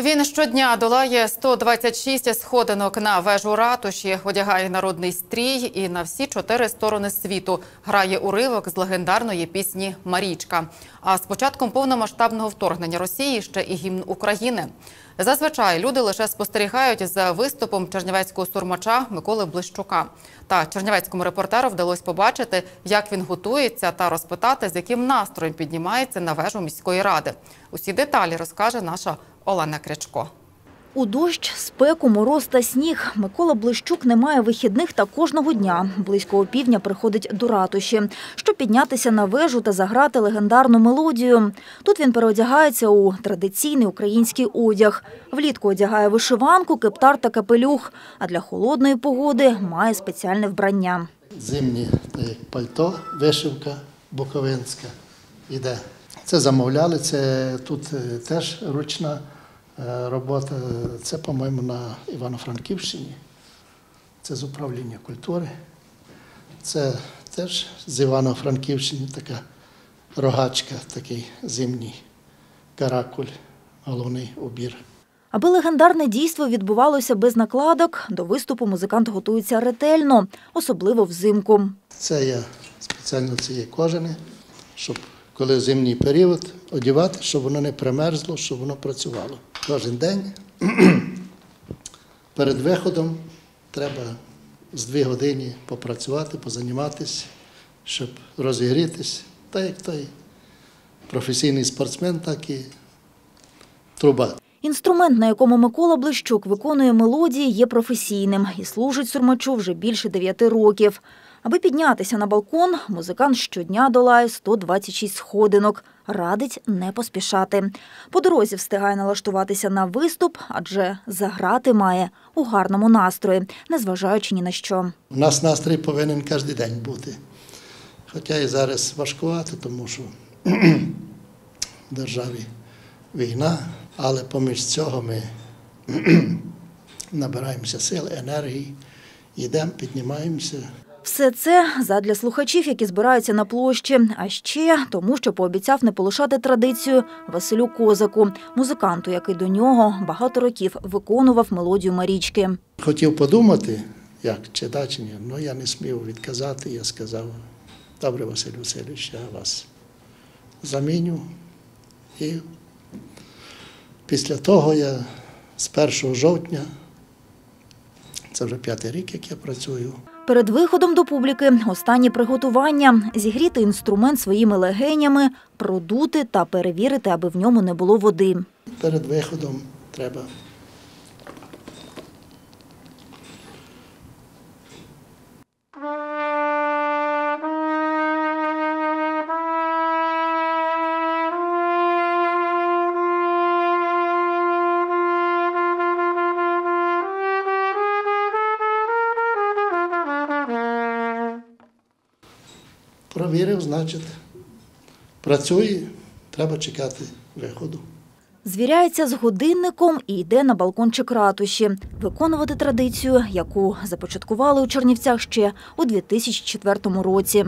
Він щодня долає 126 сходинок на вежу ратуші, одягає народний стрій і на всі чотири сторони світу грає уривок з легендарної пісні Марічка. А з початком повномасштабного вторгнення Росії ще і гімн України. Зазвичай люди лише спостерігають за виступом чернівецького сурмача Миколи Блищука. Та чернівецькому репортеру вдалося побачити, як він готується, та розпитати, з яким настроєм піднімається на вежу міської ради. Усі деталі розкаже наша Олена Крячко. У дощ, спеку, мороз та сніг Микола Блищук не має вихідних та кожного дня близько опівдня приходить до ратуші, щоб піднятися на вежу та заграти легендарну мелодію. Тут він переодягається у традиційний український одяг. Влітку одягає вишиванку, кептар та капелюх, а для холодної погоди має спеціальне вбрання. Зимні пальто, вишивка буковинська іде. Це замовляли, це тут е, теж ручна е, робота. Це, по-моєму, на Івано-Франківщині. Це з управління культури. Це теж з Івано-Франківщини така рогачка, такий зимній каракуль, головний убір. Аби легендарне дійство відбувалося без накладок, до виступу музикант готується ретельно, особливо взимку. Це я спеціально цієї кожани, щоб коли зимній період одягати, щоб воно не примерзло, щоб воно працювало. Кожен день перед виходом треба з дві години попрацювати, позаніматися, щоб розігрітись. Так як той професійний спортсмен, так і труба. Інструмент, на якому Микола Блищук виконує мелодії, є професійним і служить сурмачу вже більше дев'яти років. Аби піднятися на балкон, музикант щодня долає 126 сходинок. Радить не поспішати. По дорозі встигає налаштуватися на виступ, адже заграти має у гарному настрої, незважаючи ні на що. У нас настрій повинен кожен день бути. Хоча і зараз важкувато, тому що в державі війна, але поміж цього ми набираємося сили, енергії, йдемо, піднімаємося. Все це задля слухачів, які збираються на площі, а ще тому, що пообіцяв не полишати традицію Василю Козаку, музиканту, який до нього багато років виконував мелодію Марічки. Хотів подумати, як чи да, чи ні, але я не смів відказати. Я сказав, добре, Василь Васильович, я вас заміню. І після того я з 1 жовтня, це вже п'ятий рік, як я працюю, Перед виходом до публіки останні приготування зігріти інструмент своїми легенями, продути та перевірити, аби в ньому не було води. перед виходом треба провірив, значить, працює, треба чекати виходу. Звіряється з годинником і йде на балкончик ратуші, виконувати традицію, яку започаткували у Чернівцях ще у 2004 році.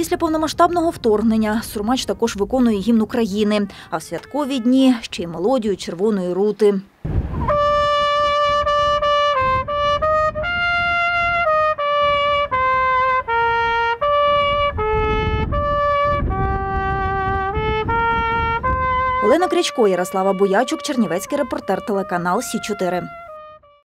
Після повномасштабного вторгнення Сурмач також виконує гімн України, а в святкові дні ще й мелодію червоної рути. Олена Крячко, Ярослава Боячук, Чернівецький репортер, телеканал Сі 4